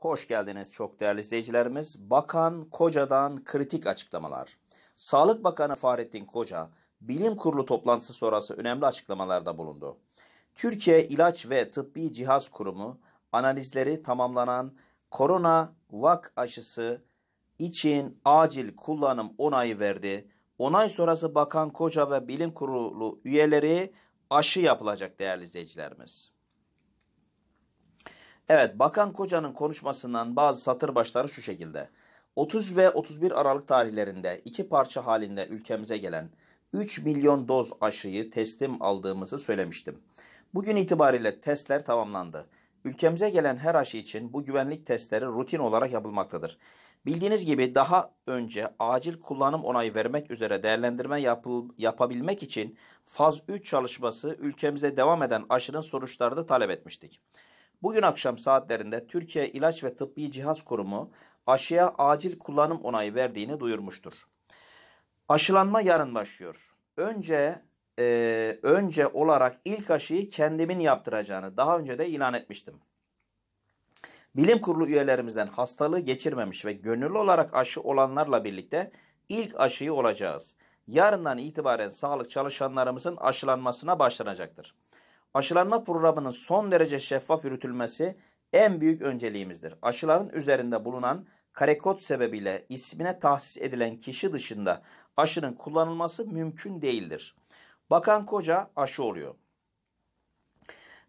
Hoş geldiniz çok değerli izleyicilerimiz. Bakan Koca'dan kritik açıklamalar. Sağlık Bakanı Fahrettin Koca, bilim kurulu toplantısı sonrası önemli açıklamalarda bulundu. Türkiye İlaç ve Tıbbi Cihaz Kurumu, analizleri tamamlanan korona vak aşısı için acil kullanım onayı verdi. Onay sonrası Bakan Koca ve bilim kurulu üyeleri aşı yapılacak değerli izleyicilerimiz. Evet, Bakan Koca'nın konuşmasından bazı satır başları şu şekilde. 30 ve 31 Aralık tarihlerinde iki parça halinde ülkemize gelen 3 milyon doz aşıyı teslim aldığımızı söylemiştim. Bugün itibariyle testler tamamlandı. Ülkemize gelen her aşı için bu güvenlik testleri rutin olarak yapılmaktadır. Bildiğiniz gibi daha önce acil kullanım onayı vermek üzere değerlendirme yapıl, yapabilmek için faz 3 çalışması ülkemize devam eden aşının sonuçlarını talep etmiştik. Bugün akşam saatlerinde Türkiye İlaç ve Tıbbi Cihaz Kurumu aşıya acil kullanım onayı verdiğini duyurmuştur. Aşılanma yarın başlıyor. Önce e, önce olarak ilk aşıyı kendimin yaptıracağını daha önce de ilan etmiştim. Bilim kurulu üyelerimizden hastalığı geçirmemiş ve gönüllü olarak aşı olanlarla birlikte ilk aşıyı olacağız. Yarından itibaren sağlık çalışanlarımızın aşılanmasına başlanacaktır. Aşılanma programının son derece şeffaf yürütülmesi en büyük önceliğimizdir. Aşıların üzerinde bulunan kare kod sebebiyle ismine tahsis edilen kişi dışında aşının kullanılması mümkün değildir. Bakan Koca aşı oluyor.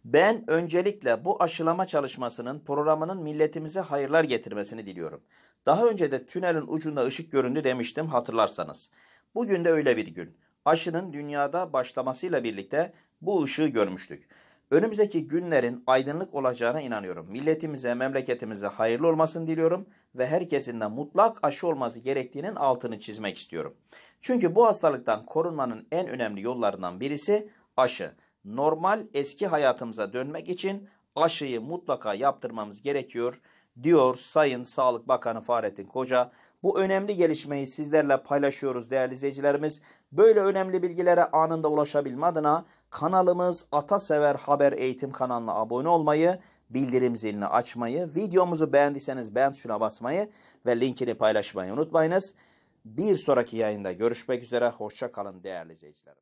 Ben öncelikle bu aşılama çalışmasının programının milletimize hayırlar getirmesini diliyorum. Daha önce de tünelin ucunda ışık göründü demiştim hatırlarsanız. Bugün de öyle bir gün. Aşının dünyada başlamasıyla birlikte bu ışığı görmüştük. Önümüzdeki günlerin aydınlık olacağına inanıyorum. Milletimize, memleketimize hayırlı olmasını diliyorum ve herkesin de mutlak aşı olması gerektiğinin altını çizmek istiyorum. Çünkü bu hastalıktan korunmanın en önemli yollarından birisi aşı. Normal eski hayatımıza dönmek için aşıyı mutlaka yaptırmamız gerekiyor diyor Sayın Sağlık Bakanı Fahrettin Koca. Bu önemli gelişmeyi sizlerle paylaşıyoruz değerli izleyicilerimiz. Böyle önemli bilgilere anında ulaşabilme adına kanalımız Atasever Haber Eğitim kanalına abone olmayı, bildirim zilini açmayı, videomuzu beğendiyseniz beğen tuşuna basmayı ve linkini paylaşmayı unutmayınız. Bir sonraki yayında görüşmek üzere. Hoşça kalın değerli izleyicilerim.